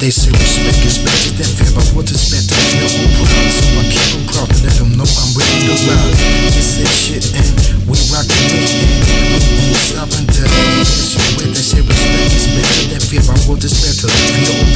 They say respect is better than fear, but what is better? Fear or pride? So I keep them proud and let them know I'm ready to ride. It's that shit, and we rock it, and we ain't stopping till we answer with. They say respect is better than fear, but what is better? Fear or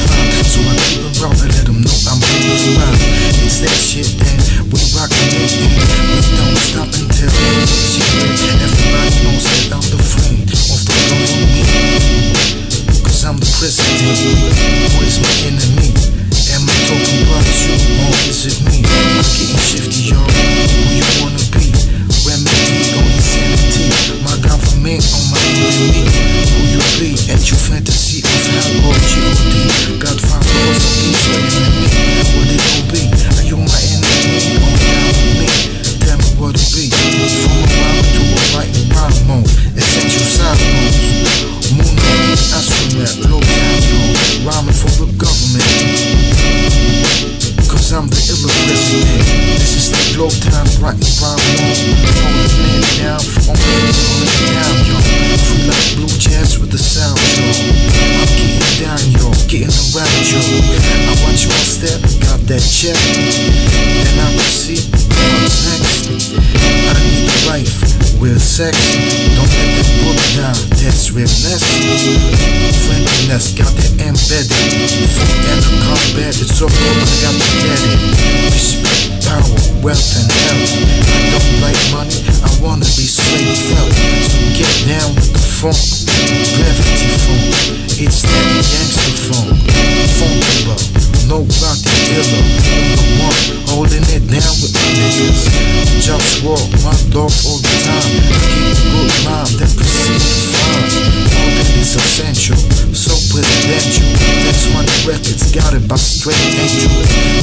Glow time, writing rhyme man down. Free like blue jazz with the sound. I'm getting down, yo. Getting around, yo. I watch my step, got that check. And I see what's next. I need a wife with sex. Don't let that book down, that's realness. Friendliness, got that embedded. Food and the combat, it's so good, I got to get it. Wealth, and health. I don't like money, I wanna be straight felt. So get down with the funk, gravity funk. It's that gangster funk, funk number. No rocky killer, number one, holding it down with my niggas. Just walk my dog all the time. Keep a good mind that precedes fine. All that is essential, so presidential. That's why the records got it by straight angel.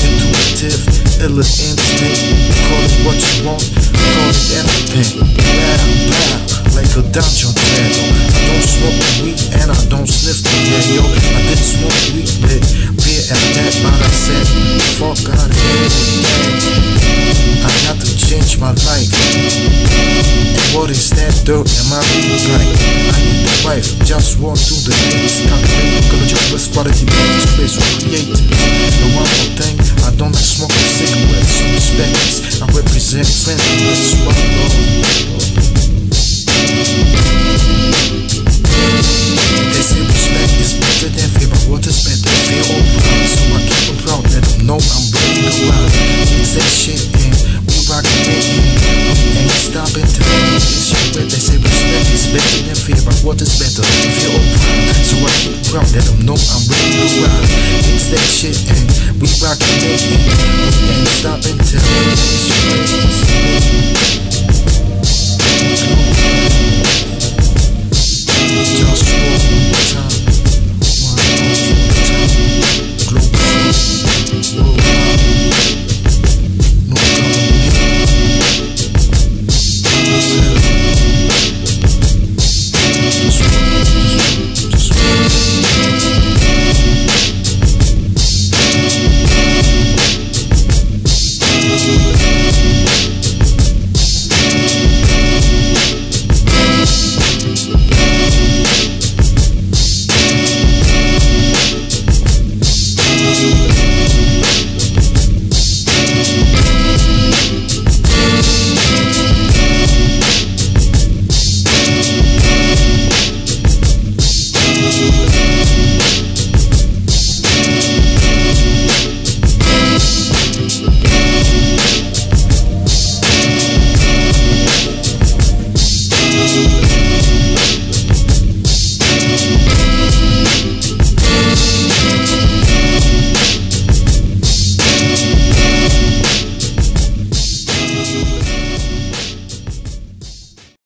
Intuitive, illa instinct. Call it what you want, call it everything. Bow, bow, like a dungeon dragon. I don't smoke weed and I don't sniff the yo. I did smoke weed, but beer at that, but I said, fuck out of here. I got to change my life. And what is that dirt? Am I really right? Just want through the gonna job with quality beats, space for creators. The one more thing, I don't like smoking cigarettes, respect. I represent friendliness, Keep let them know I'm ready to ride. It's that shit and we rockin' in. We ain't stopping till we is